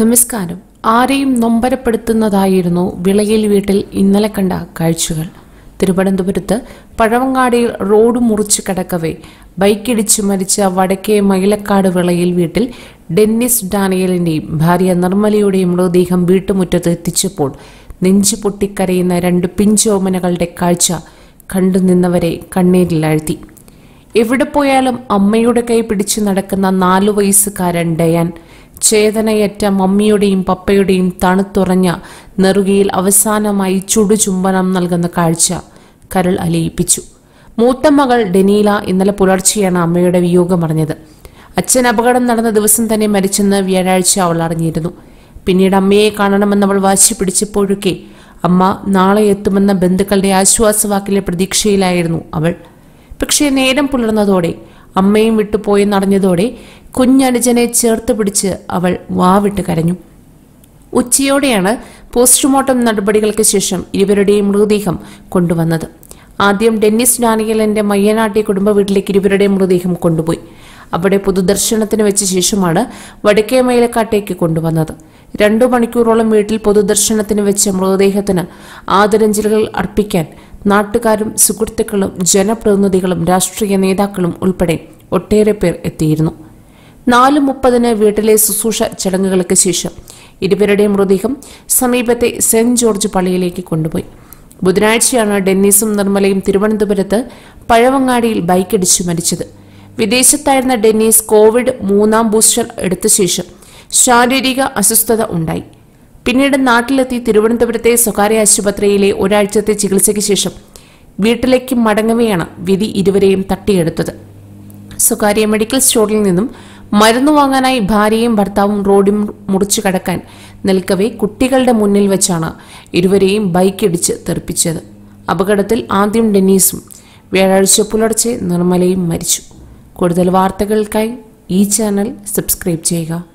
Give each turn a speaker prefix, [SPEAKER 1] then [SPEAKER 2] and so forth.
[SPEAKER 1] നമസ്കാരം. ആരെയും നൊമ്പരപ്പെടുത്തുന്നതായിരുന്നു വിളയിൽ വീട്ടിൽ ഇന്നലെ കണ്ട കാഴ്ചകൾ. തിരുവനന്തപുരത്ത് പഴവങ്ങാടിയിൽ റോഡ് മുറിച്ച് കിടക്കവേ ബൈക്കിടിച്ച് മരിച്ച വടക്കേ മൈലക്കാട് വിളയിൽ വീട്ടിൽ ഡെന്നിസ് ഡാനിയലിന്റെയും ഭാര്യ നിർമ്മലയുടെയും മൃതദേഹം വീട്ടുമുറ്റത്ത് എത്തിച്ചപ്പോൾ നെഞ്ചു പൊട്ടിക്കരയുന്ന രണ്ട് പിഞ്ചോമനകളുടെ കാഴ്ച കണ്ടു നിന്നവരെ കണ്ണീരിലാഴ്ത്തി. എവിടെ പോയാലും അമ്മയുടെ കൈ പിടിച്ചു നടക്കുന്ന നാലു വയസ്സുകാരൻ ഡയാൻ ചേതനയറ്റ മമ്മിയുടെയും പപ്പയുടെയും തണുത്തുറഞ്ഞ നെറുകയിൽ അവസാനമായി ചുടുചുംബനം നൽകുന്ന കാഴ്ച കരൾ അലിയിപ്പിച്ചു. മൂത്ത മകൾ ഡെനീല ഇന്നലെ പുലർച്ചെയാണ് അമ്മയുടെ വിയോഗമറിഞ്ഞത്. അച്ഛൻ അപകടം നടന്ന ദിവസം തന്നെ മരിച്ചെന്ന് വ്യാഴാഴ്ച അവൾ അറിഞ്ഞിരുന്നു. പിന്നീട് അമ്മയെ കാണണമെന്ന് അവൾ വാശി പിടിച്ചപ്പോഴൊക്കെ അമ്മ നാളെ എത്തുമെന്ന ബന്ധുക്കളുടെ ആശ്വാസവാക്കിലെ പ്രതീക്ഷയിലായിരുന്നു അവൾ. പക്ഷേ നേരം പുലർന്നതോടെ അമ്മയും വിട്ടുപോയി നടഞ്ഞതോടെ കുഞ്ഞനുജനെ ചേർത്ത് പിടിച്ച് അവൾ വാവിട്ട് കരഞ്ഞു. ഉച്ചയോടെയാണ് പോസ്റ്റ്മോർട്ടം നടപടികൾക്ക് ശേഷം ഇരുവരുടെയും മൃതദേഹം കൊണ്ടുവന്നത്. ആദ്യം ഡെന്നിസ് ഡാനിയലിന്റെ മയ്യനാട്ടി കുടുംബ വീട്ടിലേക്ക് ഇരുവരുടെയും മൃതദേഹം കൊണ്ടുപോയി. അവിടെ പൊതുദർശനത്തിന് വെച്ച ശേഷമാണ് വടക്കേ മയിലക്കാട്ടേക്ക് കൊണ്ടുവന്നത്. രണ്ടു മണിക്കൂറോളം വീട്ടിൽ പൊതുദർശനത്തിന് വെച്ച മൃതദേഹത്തിന് ആദരാഞ്ജലികൾ അർപ്പിക്കാൻ നാട്ടുകാരും സുഹൃത്തുക്കളും ജനപ്രതിനിധികളും രാഷ്ട്രീയ നേതാക്കളും ഉൾപ്പെടെ ഒട്ടേറെ പേർ എത്തിയിരുന്നു. നാല് മുപ്പതിന് വീട്ടിലെ ശുശ്രൂഷ ചടങ്ങുകൾക്ക് ശേഷം ഇരുവരുടെ മൃതദേഹം സമീപത്തെ സെന്റ് ജോർജ് പള്ളിയിലേക്ക് കൊണ്ടുപോയി. ബുധനാഴ്ചയാണ് ഡെന്നീസും നിർമ്മലയും തിരുവനന്തപുരത്ത് പഴവങ്ങാടിയിൽ ബൈക്കിടിച്ചു മരിച്ചത്. വിദേശത്തായിരുന്ന ഡെന്നീസ് കോവിഡ് മൂന്നാം ബൂസ്റ്റർ എടുത്ത ശേഷം ശാരീരിക അസ്വസ്ഥത ഉണ്ടായി. പിന്നീട് നാട്ടിലെത്തി തിരുവനന്തപുരത്തെ സ്വകാര്യ ആശുപത്രിയിലെ ഒരാഴ്ചത്തെ ചികിത്സയ്ക്ക് ശേഷം വീട്ടിലേക്ക് മടങ്ങവെയാണ് വിധി ഇരുവരെയും തട്ടിയെടുത്തത്. സ്വകാര്യ മെഡിക്കൽ സ്റ്റോറിൽ നിന്നും മരുന്ന് വാങ്ങാനായി ഭാര്യയും ഭർത്താവും റോഡിൽ മുറിച്ചു കടക്കാൻ നിൽക്കവേ കുട്ടികളുടെ മുന്നിൽ വെച്ചാണ് ഇരുവരെയും ബൈക്കിടിച്ച് തെറിപ്പിച്ചത്. അപകടത്തിൽ ആദ്യം ഡെന്നീസും വ്യാഴാഴ്ച പുലർച്ചെ നിർമ്മലയും മരിച്ചു. കൂടുതൽ വാർത്തകൾക്കായി ഈ ചാനൽ സബ്സ്ക്രൈബ് ചെയ്യുക.